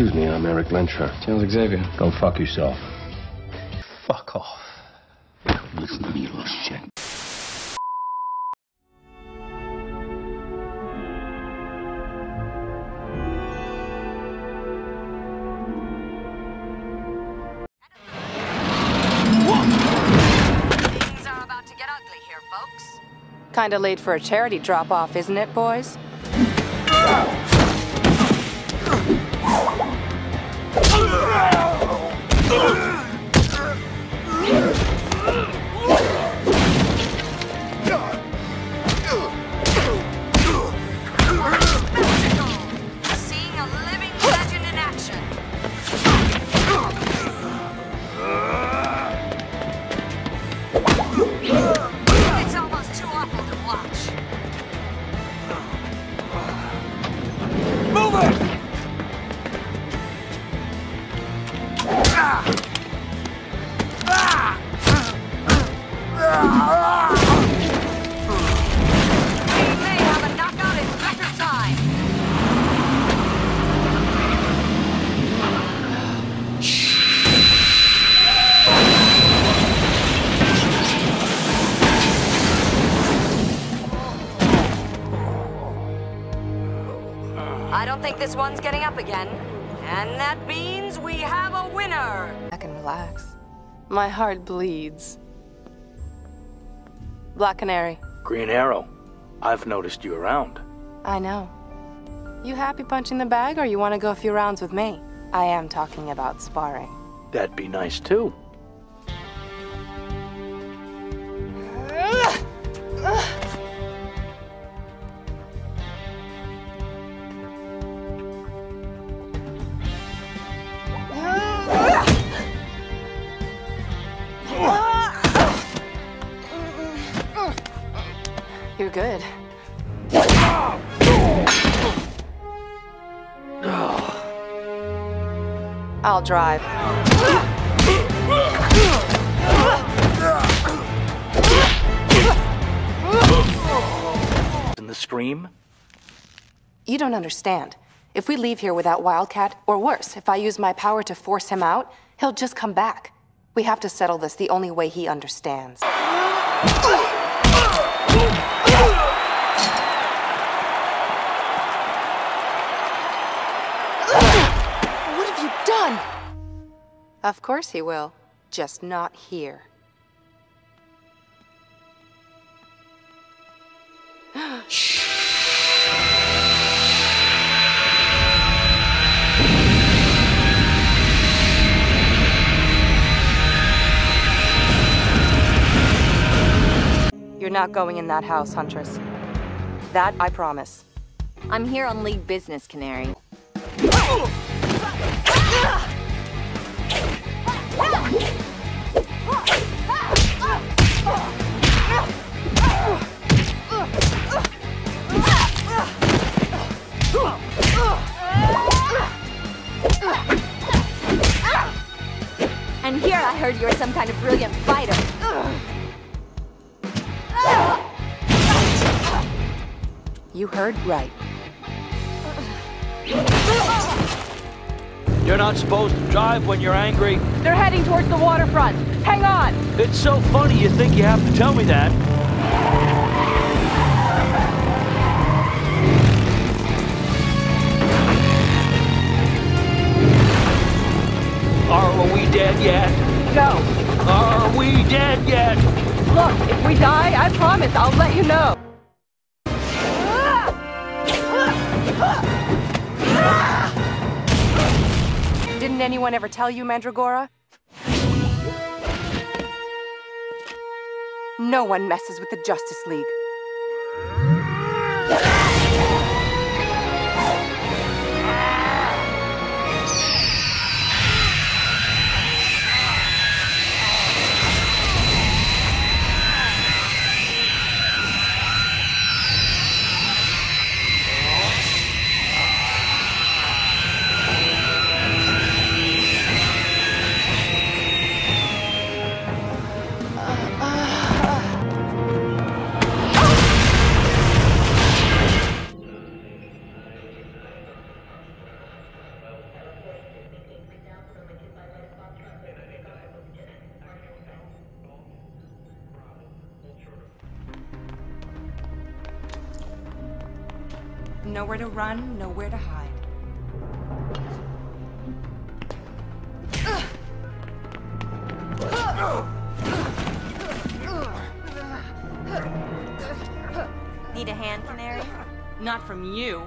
Excuse me, I'm Erik Lehnsherr. Charles Xavier. Go fuck yourself. Fuck off. Listen to me, you little shit. Things are about to get ugly here, folks. Kinda late for a charity drop off, isn't it, boys? This one's getting up again. And that means we have a winner. I can relax. My heart bleeds. Black Canary. Green Arrow, I've noticed you around. I know. You happy punching the bag or you want to go a few rounds with me? I am talking about sparring. That'd be nice too. You're good. I'll drive. And the scream? You don't understand. If we leave here without Wildcat, or worse, if I use my power to force him out, he'll just come back. We have to settle this the only way he understands. Of course he will, just not here. You're not going in that house, Huntress. That I promise. I'm here on league business, Canary. And here I heard you were some kind of brilliant fighter. You heard right. You're not supposed to drive when you're angry. They're heading towards the waterfront. Hang on! It's so funny you think you have to tell me that. Are we dead yet? Go! Are we dead yet? Look, if we die, I promise I'll let you know. Ah! Ah! Ah! Didn't anyone ever tell you, Mandragora? No one messes with the Justice League. Nowhere to run, nowhere to hide. Need a hand, Canary? Not from you.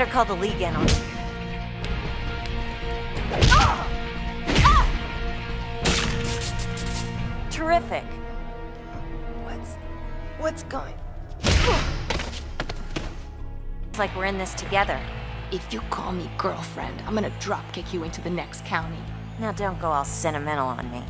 Better call the League in on it. Terrific. What's. what's going. It's like we're in this together. If you call me girlfriend, I'm gonna drop kick you into the next county. Now don't go all sentimental on me.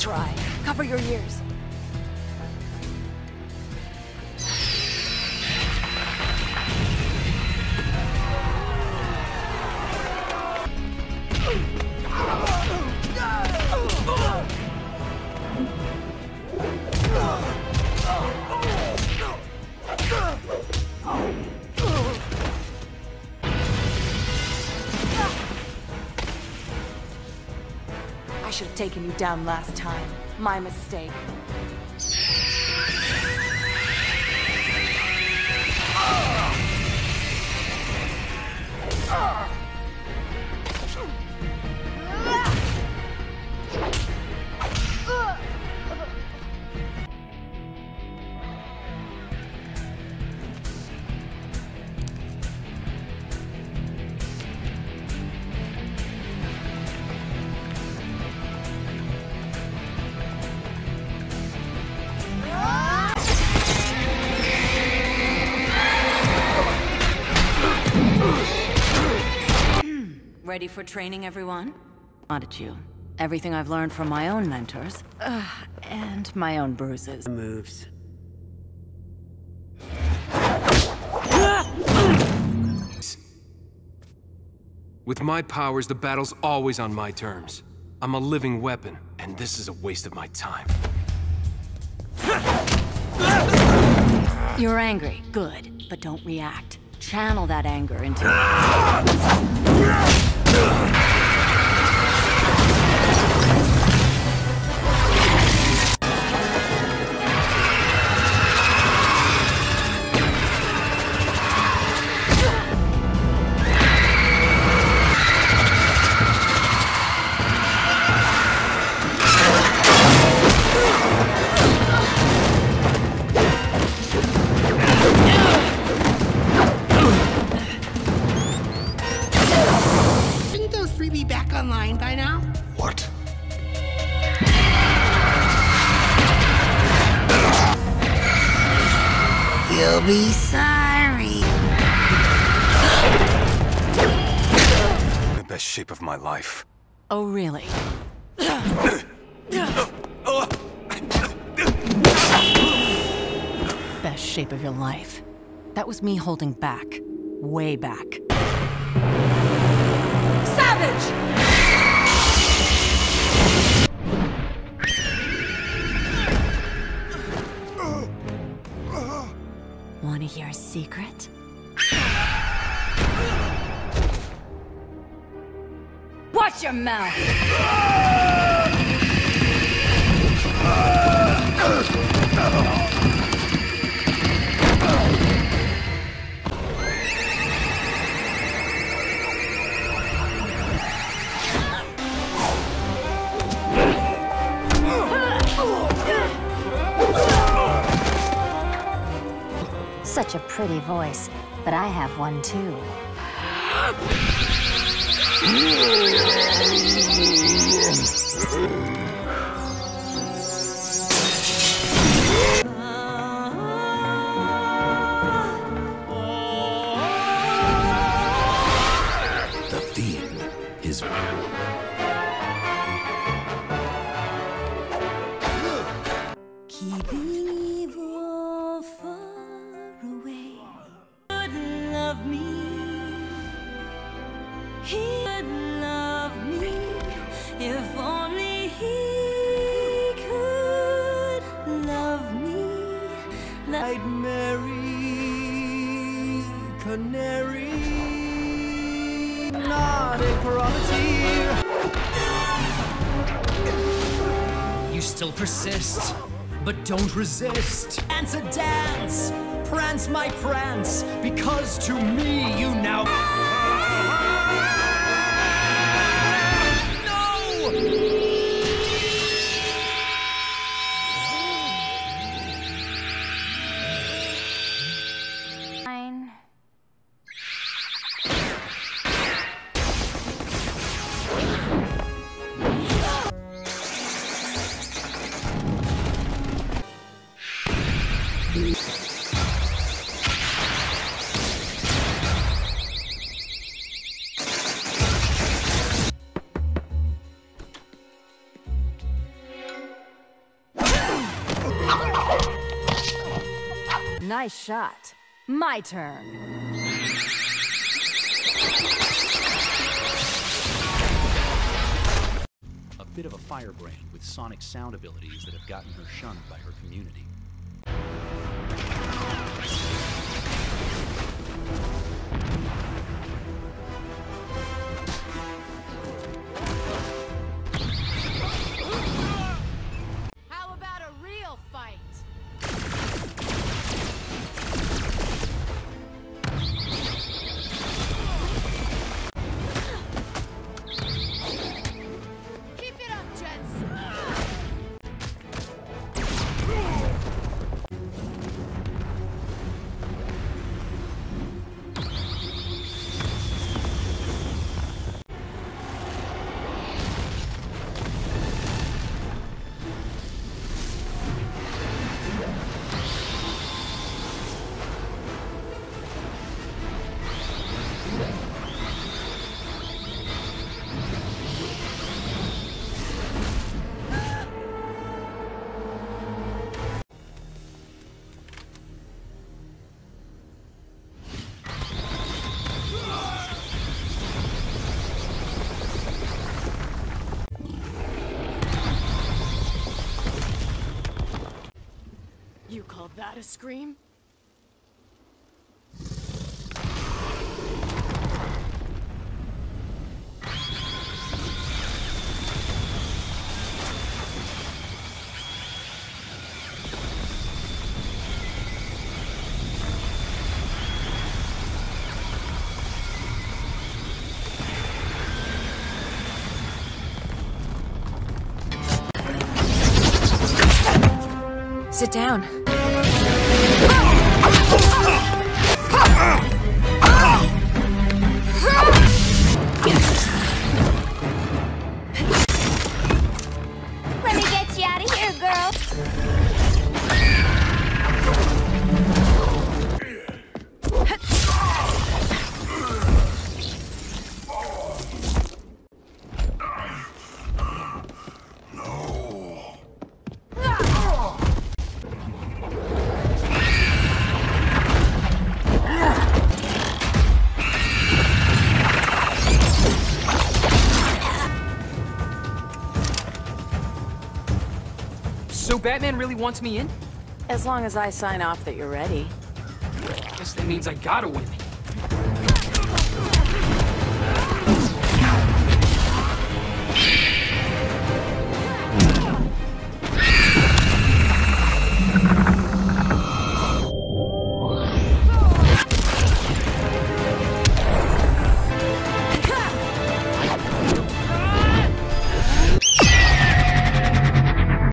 Try. Cover your ears. Taken you down last time. My mistake. Ready for training, everyone? Not at you. Everything I've learned from my own mentors. Ugh, and my own bruises. Moves. With my powers, the battle's always on my terms. I'm a living weapon, and this is a waste of my time. You're angry. Good. But don't react. Channel that anger into... Ugh. Mind by now? What? You'll be sorry. The best shape of my life. Oh, really? Best shape of your life. That was me holding back. Way back. Savage! Wanna hear a secret? Watch your mouth! Such a pretty voice, but I have one too. The Fiend is. You still persist, but don't resist. Dance a dance, prance my prance, because to me you now. Nice shot. My turn. A bit of a firebrand with sonic sound abilities that have gotten her shunned by her community. That a scream? Sit down. Batman really wants me in? As long as I sign off that you're ready. I Guess that means I gotta win.